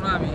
ঘটনা আমি